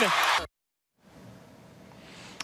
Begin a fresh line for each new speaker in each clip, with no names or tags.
win.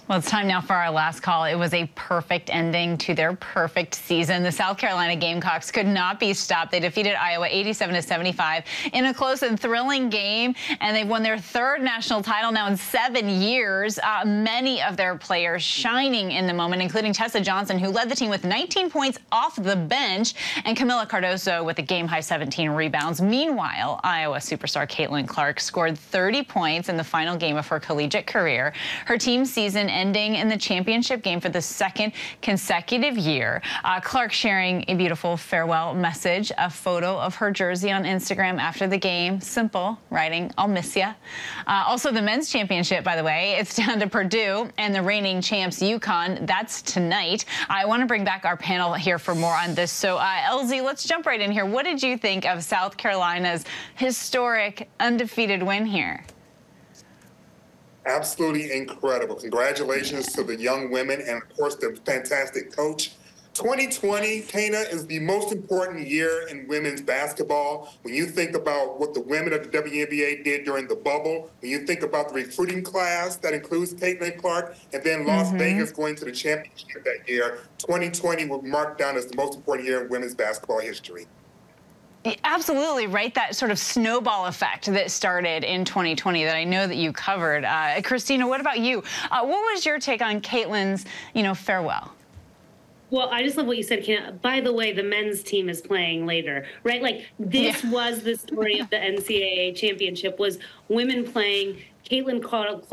Well, it's time now for our last call. It was a perfect ending to their perfect season. The South Carolina Gamecocks could not be stopped. They defeated Iowa 87 to 75 in a close and thrilling game, and they've won their third national title now in seven years. Uh, many of their players shining in the moment, including Tessa Johnson, who led the team with 19 points off the bench, and Kamilla Cardoso with a game high 17 rebounds. Meanwhile, Iowa superstar Caitlin Clark scored 30 points in the final game of her collegiate career. Her team season ending in the championship game for the second consecutive year. Uh, Clark sharing a beautiful farewell message, a photo of her jersey on Instagram after the game. Simple, writing, I'll miss you. Uh, also, the men's championship, by the way, it's down to Purdue and the reigning champs UConn. That's tonight. I want to bring back our panel here for more on this. So, uh, LZ, let's jump right in here. What did you think of South Carolina's historic undefeated win here?
Absolutely incredible. Congratulations to the young women and, of course, the fantastic coach. 2020, Kana, is the most important year in women's basketball. When you think about what the women of the WNBA did during the bubble, when you think about the recruiting class that includes Caitlin Clark, and then Las mm-hmm. Vegas going to the championship that year, 2020 will mark down as the most important year in women's basketball history.
Absolutely, right? That sort of snowball effect that started in 2020 that I know that you covered. Uh, Christina, what about you? Uh, what was your take on Caitlin's, you know, farewell?
Well, I just love what you said. By the way, the men's team is playing later, right? Like this yeah. was the story of the NCAA championship was women playing. Caitlin Clark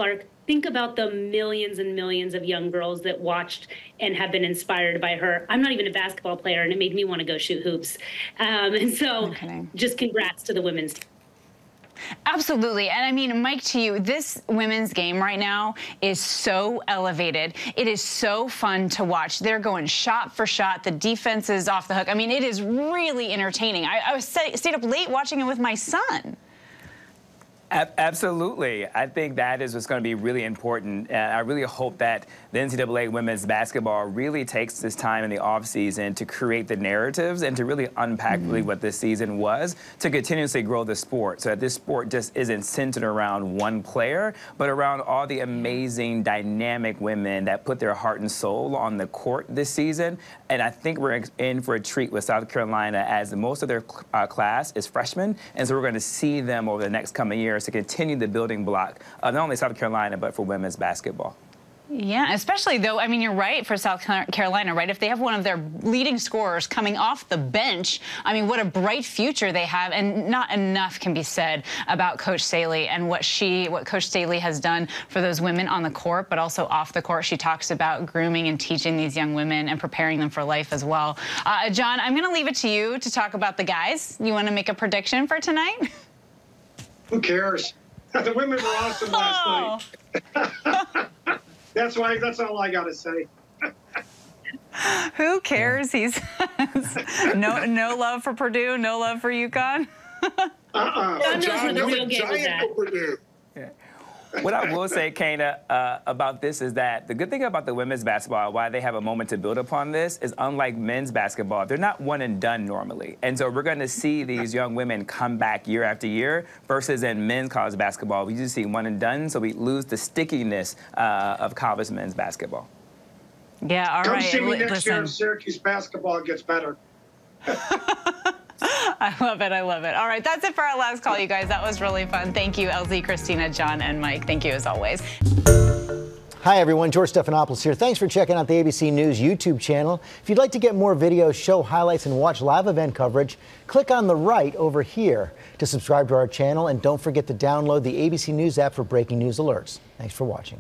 think about the millions and millions of young girls that watched and have been inspired by her. I'm not even a basketball player, and it made me want to go shoot hoops. Um, and so, okay. just congrats to the women's team.
Absolutely. And I mean, Mike, to you, this women's game right now is so elevated. It is so fun to watch. They're going shot for shot. The defense is off the hook. I mean, it is really entertaining. I, I was stayed up late watching it with my son.
Absolutely. I think that is what's going to be really important. And I really hope that the NCAA women's basketball really takes this time in the offseason to create the narratives and to really unpack mm-hmm. really what this season was to continuously grow the sport so that this sport just isn't centered around one player, but around all the amazing, dynamic women that put their heart and soul on the court this season. And I think we're in for a treat with South Carolina as most of their uh, class is freshmen. And so we're going to see them over the next coming years to continue the building block of not only South Carolina, but for women's basketball.
Yeah, especially though, I mean, you're right for South Carolina, right? If they have one of their leading scorers coming off the bench, I mean, what a bright future they have. And not enough can be said about Coach Staley and what she, what Coach Staley has done for those women on the court, but also off the court. She talks about grooming and teaching these young women and preparing them for life as well. Uh, John, I'm going to leave it to you to talk about the guys. You want to make a prediction for tonight?
Who cares? the women were awesome last oh. night. that's why. That's all I got to say.
Who cares? He's no no love for Purdue, no love for UConn.
uh-uh.
God knows where the real game is at. Purdue
what I will say, Kana, uh, about this is that the good thing about the women's basketball, why they have a moment to build upon this, is unlike men's basketball, they're not one and done normally. And so we're going to see these young women come back year after year versus in men's college basketball, we just see one and done, so we lose the stickiness uh, of college men's basketball.
Yeah, all
Come
right.
see me next Listen. year Syracuse basketball gets better.
I love it. I love it. All right, that's it for our last call, you guys. That was really fun. Thank you, LZ, Christina, John, and Mike. Thank you as always.
Hi, everyone. George Stephanopoulos here. Thanks for checking out the ABC News YouTube channel. If you'd like to get more videos, show highlights, and watch live event coverage, click on the right over here to subscribe to our channel. And don't forget to download the ABC News app for breaking news alerts. Thanks for watching.